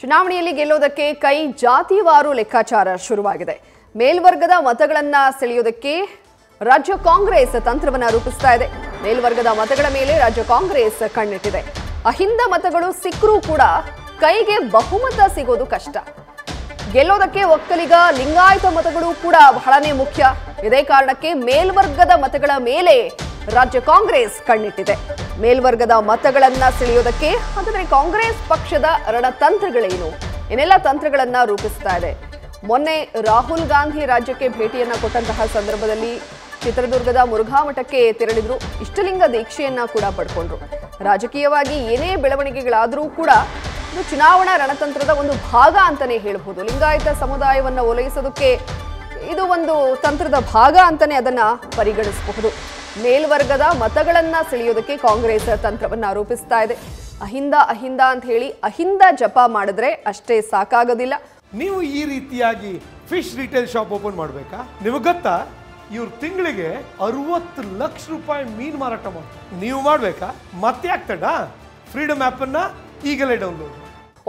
ಚುನಾವಣೆಯಲ್ಲಿ ಗೆಲ್ಲೋದಕ್ಕೆ ಕೈ ಜಾತಿವಾರು ಲೆಕ್ಕಾಚಾರ ಶುರುವಾಗಿದೆ. ಮೇಲ್ವರ್ಗದ ಮತಗಳನ್ನು ಸೆಳೆಯೋದಕ್ಕೆ ರಾಜ್ಯ ಕಾಂಗ್ರೆಸ್ ತಂತ್ರವನ್ನ ರೂಪಿಸ್ತಾ ಇದೆ. ಮೇಲ್ವರ್ಗದ ಮತಗಳ ಮೇಲೆ ರಾಜ್ಯ ಕಾಂಗ್ರೆಸ್ ಕಣ್ಣಿಟ್ಟಿದೆ. ಅಹಿಂದ ಮತಗಳು ಸಿಕ್ಕರೂ ಕೂಡ ಕೈಗೆ ಬಹುಮತ ಸಿಗೋದು ಕಷ್ಟ. ಗೆಲ್ಲೋದಕ್ಕೆ ಒಕ್ಕಲಿಗ, ಲಿಂಗಾಯತ ಮತಗಳು ಕೂಡ ಬಹಳನೇ ಮುಖ್ಯ. ಇದೇ ಕಾರಣಕ್ಕೆ ಮೇಲ್ವರ್ಗದ ಮತಗಳ ಮೇಲೆ ರಾಜ್ಯ ಕಾಂಗ್ರೆಸ್ ಕಣ್ಣಿಟ್ಟಿದೆ. ಮೇಲ್ವರ್ಗದ ಮತಗಳನ್ನ ಸೆಳೆಯೋದಕ್ಕೆ ಹಾಗಾದ್ರೆ ಕಾಂಗ್ರೆಸ್ ಪಕ್ಷದ ರಣತಂತ್ರಗಳೇನು? ಏನೆಲ್ಲ ತಂತ್ರಗಳನ್ನ ರೂಪಿಸ್ತಾ ಇದೆ? ಮೊನ್ನೆ ರಾಹುಲ್ ಗಾಂಧಿ ರಾಜ್ಯಕ್ಕೆ ಭೇಟಿಯನ್ನ ಕೊಟ್ಟಂತಹ ಸಂದರ್ಭದಲ್ಲಿ ಚಿತ್ರದುರ್ಗದ ಮುರುಘಾ ಮಠಕ್ಕೆ ತೆರಳಿದ್ರು. ಇಷ್ಟಲಿಂಗ ದೀಕ್ಷೆಯನ್ನ ಕೂಡ ಪಡ್ಕೊಂಡ್ರು. ರಾಜಕೀಯವಾಗಿ ಏನೇ ಬೆಳವಣಿಗೆಗಳಾದರೂ ಕೂಡ ಇದು ಚುನಾವಣಾ ರಣತಂತ್ರದ ಒಂದು ಭಾಗ ಅಂತಾನೆ ಹೇಳ್ಬೋದು. ಲಿಂಗಾಯತ ಸಮುದಾಯವನ್ನ ಓಲೈಸೋದಕ್ಕೆ ಇದು ಒಂದು ತಂತ್ರದ ಭಾಗ ಅಂತಾನೆ ಅದನ್ನ ಪರಿಗಣಿಸಬಹುದು. ಮೇಲ್ವರ್ಗದ ಮತಗಳನ್ನ ಸೆಳೆಯೋದಕ್ಕೆ ಕಾಂಗ್ರೆಸ್ ತಂತ್ರವನ್ನ ರೂಪಿಸ್ತಾ ಇದೆ. ಅಹಿಂದ ಅಹಿಂದ ಅಂತ ಹೇಳಿ ಅಹಿಂದ ಜಪ ಮಾಡಿದ್ರೆ ಅಷ್ಟೇ ಸಾಕಾಗೋದಿಲ್ಲ. ನೀವು ಈ ರೀತಿಯಾಗಿ ಫಿಶ್ ರಿಟೇಲ್ ಶಾಪ್ ಓಪನ್ ಮಾಡಬೇಕಾ? ನಿಮಗೆ ಗೊತ್ತಾ? ಇವ್ರ ತಿಂಗಳಿಗೆ ಅರವತ್ತು ಲಕ್ಷ ರೂಪಾಯಿ ಮೀನು ಮಾರಾಟ ಮಾಡ್ತಾರೆ. ನೀವು ಮಾಡಬೇಕಾ? ಮತ್ತೆ ಆಗ್ತಡ ಫ್ರೀಡಮ್ ಆ್ಯಪನ್ನು ಈಗಲೇ ಡೌನ್ಲೋಡ್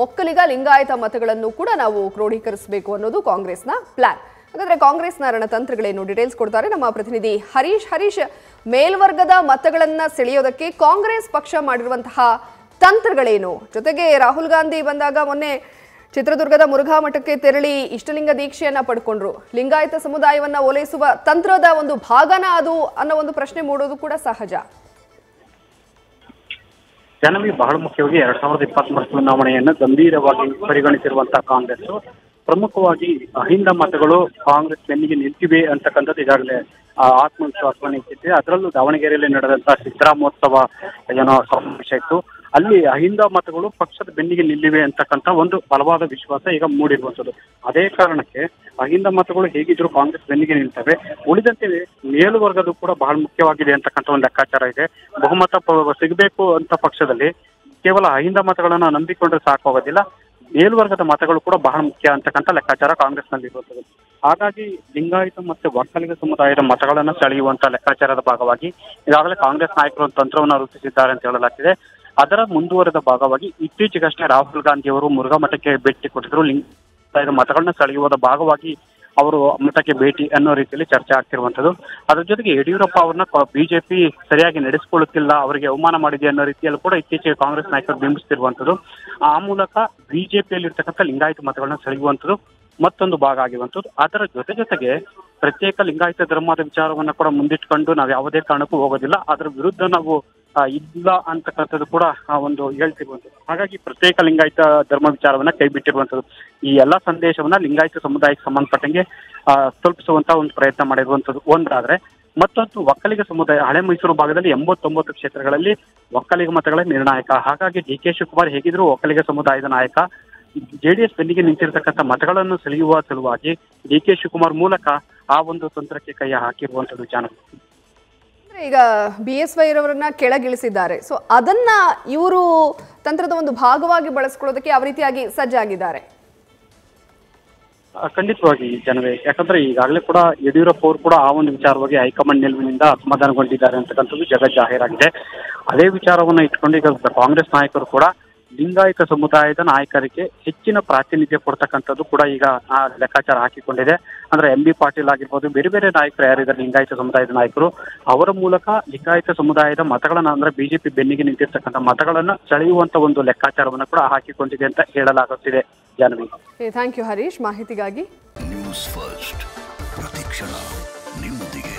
ಒಕ್ಕಲಿಗ ಲಿಂಗಾಯತ ಮತಗಳನ್ನು ಕೂಡ ನಾವು ಕ್ರೋಢೀಕರಿಸಬೇಕು ಅನ್ನೋದು ಕಾಂಗ್ರೆಸ್ನ ಪ್ಲಾನ್ ಹಾಗಾದ್ರೆ ಕಾಂಗ್ರೆಸ್ನ ರಣತಂತ್ರಗಳೇನು ಡೀಟೇಲ್ಸ್ ಕೊಡ್ತಾರೆ? ನಮ್ಮ ಪ್ರತಿನಿಧಿ ಹರೀಶ್. ಹರೀಶ್ ಮೇಲ್ವರ್ಗದ ಮತಗಳನ್ನ ಸೆಳೆಯೋದಕ್ಕೆ ಕಾಂಗ್ರೆಸ್ ಪಕ್ಷ ಮಾಡಿರುವಂತಹ ತಂತ್ರಗಳೇನು? ಜೊತೆಗೆ ರಾಹುಲ್ ಗಾಂಧಿ ಬಂದಾಗ ಮೊನ್ನೆ ಚಿತ್ರದುರ್ಗದ ಮುರುಘಾ ಮಠಕ್ಕೆ ತೆರಳಿ ಇಷ್ಟಲಿಂಗ ದೀಕ್ಷೆಯನ್ನ ಪಡ್ಕೊಂಡ್ರು. ಲಿಂಗಾಯತ ಸಮುದಾಯವನ್ನ ಓಲೈಸುವ ತಂತ್ರದ ಒಂದು ಭಾಗನ ಅದು ಅನ್ನೋ ಒಂದು ಪ್ರಶ್ನೆ ಮೂಡೋದು ಕೂಡ ಸಹಜ. ಜನವಿ ಬಹಳ ಮುಖ್ಯವಾಗಿ ಎರಡ್ ಸಾವಿರದ ಇಪ್ಪತ್ಮೂರು ಚುನಾವಣೆಯನ್ನು ಗಂಭೀರವಾಗಿ ಪರಿಗಣಿಸಿರುವಂತಹ ಕಾಂಗ್ರೆಸ್ ಪ್ರಮುಖವಾಗಿ ಅಹಿಂದ ಮತಗಳು ಕಾಂಗ್ರೆಸ್ ಬೆನ್ನಿಗೆ ನಿಂತಿವೆ ಅಂತಕ್ಕಂಥದ್ದು ಈಗಾಗಲೇ ಆತ್ಮವಿಶ್ವಾಸವನ್ನು ಹೆಚ್ಚಿದೆ ಅದರಲ್ಲೂ ದಾವಣಗೆರೆಯಲ್ಲಿ ನಡೆದಂತಹ ಸಿದ್ದರಾಮೋತ್ಸವ ಏನೋ ಸಮಾವೇಶ ಇತ್ತು. ಅಲ್ಲಿ ಅಹಿಂದ ಮತಗಳು ಪಕ್ಷದ ಬೆನ್ನಿಗೆ ನಿಲ್ಲಿವೆ ಅಂತಕ್ಕಂಥ ಒಂದು ಬಲವಾದ ವಿಶ್ವಾಸ ಈಗ ಮೂಡಿರುವಂಥದ್ದು. ಅದೇ ಕಾರಣಕ್ಕೆ ಅಹಿಂದ ಮತಗಳು ಹೇಗಿದ್ರು ಕಾಂಗ್ರೆಸ್ ಬೆನ್ನಿಗೆ ನಿಲ್ತವೆ. ಉಳಿದಂತೆ ಮೇಲುವರ್ಗದ್ದು ಕೂಡ ಬಹಳ ಮುಖ್ಯವಾಗಿದೆ ಅಂತಕ್ಕಂಥ ಒಂದು ಲೆಕ್ಕಾಚಾರ ಇದೆ. ಬಹುಮತ ಸಿಗಬೇಕು ಅಂತ ಪಕ್ಷದಲ್ಲಿ ಕೇವಲ ಅಹಿಂದ ಮತಗಳನ್ನ ನಂಬಿಕೊಂಡ್ರೆ ಸಾಕಾಗೋದಿಲ್ಲ ಮೇಲ್ವರ್ಗದ ಮತಗಳು ಕೂಡ ಬಹಳ ಮುಖ್ಯ ಅಂತಕ್ಕಂಥ ಲೆಕ್ಕಾಚಾರ ಕಾಂಗ್ರೆಸ್ನಲ್ಲಿ ಇರುತ್ತದೆ ಹಾಗಾಗಿ ಲಿಂಗಾಯತ ಮತ್ತು ಒಕ್ಕಲಿಗ ಸಮುದಾಯದ ಮತಗಳನ್ನ ಸೆಳೆಯುವಂತ ಲೆಕ್ಕಾಚಾರದ ಭಾಗವಾಗಿ ಈಗಾಗಲೇ ಕಾಂಗ್ರೆಸ್ ನಾಯಕರು ಒಂದು ತಂತ್ರವನ್ನ ರೂಪಿಸಿದ್ದಾರೆ ಅಂತ ಹೇಳಲಾಗ್ತಿದೆ. ಅದರ ಮುಂದುವರೆದ ಭಾಗವಾಗಿ ಇತ್ತೀಚೆಗಷ್ಟೇ ರಾಹುಲ್ ಗಾಂಧಿ ಅವರು ಮುರುಘಾ ಮಠಕ್ಕೆ ಭೇಟಿ ಕೊಟ್ಟಿದ್ರು. ಲಿಂಗಾಯತ ಮತಗಳನ್ನ ಸೆಳೆಯುವುದ ಭಾಗವಾಗಿ ಅವರು ಮಠಕ್ಕೆ ಭೇಟಿ ಅನ್ನೋ ರೀತಿಯಲ್ಲಿ ಚರ್ಚೆ ಆಗ್ತಿರುವಂತದ್ದು ಅದ್ರ ಜೊತೆಗೆ ಯಡಿಯೂರಪ್ಪ ಅವ್ರನ್ನ ಬಿಜೆಪಿ ಸರಿಯಾಗಿ ನಡೆಸಿಕೊಳ್ಳುತ್ತಿಲ್ಲ, ಅವರಿಗೆ ಅವಮಾನ ಮಾಡಿದೆ ಅನ್ನೋ ರೀತಿಯಲ್ಲೂ ಕೂಡ ಇತ್ತೀಚೆಗೆ ಕಾಂಗ್ರೆಸ್ ನಾಯಕರು ಬಿಂಬಿಸುತ್ತಿರುವಂತದ್ದು ಆ ಮೂಲಕ ಬಿಜೆಪಿಯಲ್ಲಿ ಇರ್ತಕ್ಕಂಥ ಲಿಂಗಾಯತ ಮತಗಳನ್ನ ಸೆಳೆಯುವಂಥದ್ದು ಮತ್ತೊಂದು ಭಾಗ ಆಗಿರುವಂಥದ್ದು. ಅದರ ಜೊತೆ ಜೊತೆಗೆ ಪ್ರತ್ಯೇಕ ಲಿಂಗಾಯತ ಧರ್ಮದ ವಿಚಾರವನ್ನ ಕೂಡ ಮುಂದಿಟ್ಕೊಂಡು ನಾವು ಯಾವುದೇ ಕಾರಣಕ್ಕೂ ಹೋಗೋದಿಲ್ಲ. ಅದರ ವಿರುದ್ಧ ನಾವು ಇಲ್ಲ ಅಂತಕ್ಕಂಥದ್ದು ಕೂಡ ಒಂದು ಹೇಳ್ತಿರುವಂಥದ್ದು. ಹಾಗಾಗಿ ಪ್ರತ್ಯೇಕ ಲಿಂಗಾಯತ ಧರ್ಮ ವಿಚಾರವನ್ನ ಕೈ ಬಿಟ್ಟಿರುವಂಥದ್ದು. ಈ ಎಲ್ಲಾ ಸಂದೇಶವನ್ನ ಲಿಂಗಾಯತ ಸಮುದಾಯಕ್ಕೆ ಸಂಬಂಧಪಟ್ಟಂಗೆ ತಲುಪಿಸುವಂತ ಒಂದು ಪ್ರಯತ್ನ ಮಾಡಿರುವಂಥದ್ದು ಒಂದಾದ್ರೆ, ಮತ್ತೊಂದು ಒಕ್ಕಲಿಗ ಸಮುದಾಯ, ಹಳೆ ಮೈಸೂರು ಭಾಗದಲ್ಲಿ ಎಂಬತ್ತೊಂಬತ್ತು ಕ್ಷೇತ್ರಗಳಲ್ಲಿ ಒಕ್ಕಲಿಗ ಮತಗಳೇ ನಿರ್ಣಾಯಕ. ಹಾಗಾಗಿ ಡಿ ಕೆ ಶಿವಕುಮಾರ್ ಹೇಗಿದ್ರು ಒಕ್ಕಲಿಗ ಸಮುದಾಯದ ನಾಯಕ ಜೆಡಿಎಸ್ ಬೆನ್ನಿಗೆ ನಿಂತಿರತಕ್ಕಂಥ ಮತಗಳನ್ನು ಸೆಳೆಯುವ ಸಲುವಾಗಿ ಡಿ ಕೆ ಶಿವಕುಮಾರ್ ಮೂಲಕ ಆ ಒಂದು ತಂತ್ರಕ್ಕೆ ಕೈ ಹಾಕಿರುವಂತದ್ದು ಜಾನ ಅಂದ್ರೆ ಈಗ ಬಿ ಎಸ್ ವೈ ರವರನ್ನ ಕೆಳಗಿಳಿಸಿದ್ದಾರೆ. ಸೊ ಅದನ್ನ ಇವರು ತಂತ್ರದ ಒಂದು ಭಾಗವಾಗಿ ಬಳಸ್ಕೊಳ್ಳೋದಕ್ಕೆ ಯಾವ ರೀತಿಯಾಗಿ ಸಜ್ಜಾಗಿದ್ದಾರೆ? ಖಂಡಿತವಾಗಿ ಜನವೇ ಯಾಕಂದ್ರೆ ಈಗಾಗಲೇ ಕೂಡ ಯಡಿಯೂರಪ್ಪ ಅವರು ಕೂಡ ಆ ಒಂದು ವಿಚಾರವಾಗಿ ಹೈಕಮಾಂಡ್ ನಿಲುವಿನಿಂದ ಅಸಮಾಧಾನಗೊಂಡಿದ್ದಾರೆ ಅಂತಕ್ಕಂಥದ್ದು ಜಗ ಜಾಹೀರಾಗಿದೆ. ಅದೇ ವಿಚಾರವನ್ನ ಇಟ್ಕೊಂಡು ಈಗ ಕಾಂಗ್ರೆಸ್ ನಾಯಕರು ಕೂಡ ಲಿಂಗಾಯತ ಸಮುದಾಯದ ನಾಯಕರಿಗೆ ಹೆಚ್ಚಿನ ಪ್ರಾತಿನಿಧ್ಯ ಕೊಡ್ತಕ್ಕಂಥದ್ದು ಕೂಡ ಈಗ ಆ ಲೆಕ್ಕಾಚಾರ ಹಾಕಿಕೊಂಡಿದೆ. ಅಂದ್ರೆ ಎಂ ಬಿ ಪಾಟೀಲ್ ಆಗಿರ್ಬೋದು ಬೇರೆ ಬೇರೆ ನಾಯಕರು ಯಾರಿದ್ದಾರೆ ಲಿಂಗಾಯತ ಸಮುದಾಯದ ನಾಯಕರು. ಅವರ ಮೂಲಕ ಲಿಂಗಾಯತ ಸಮುದಾಯದ ಮತಗಳನ್ನ ಅಂದ್ರೆ ಬಿಜೆಪಿ ಬೆನ್ನಿಗೆ ನಿಂತಿರ್ತಕ್ಕಂಥ ಮತಗಳನ್ನ ಸೆಳೆಯುವಂತ ಒಂದು ಲೆಕ್ಕಾಚಾರವನ್ನು ಕೂಡ ಹಾಕಿಕೊಂಡಿದೆ ಅಂತ ಹೇಳಲಾಗುತ್ತಿದೆ ಜಾನ್ವಿ ಥ್ಯಾಂಕ್ ಯು ಹರೀಶ್ ಮಾಹಿತಿಗಾಗಿ. ನ್ಯೂಸ್ ಫಸ್ಟ್ ಪ್ರತಿಕ್ಷಣ ನಿಮ್ಮೊಂದಿಗೆ.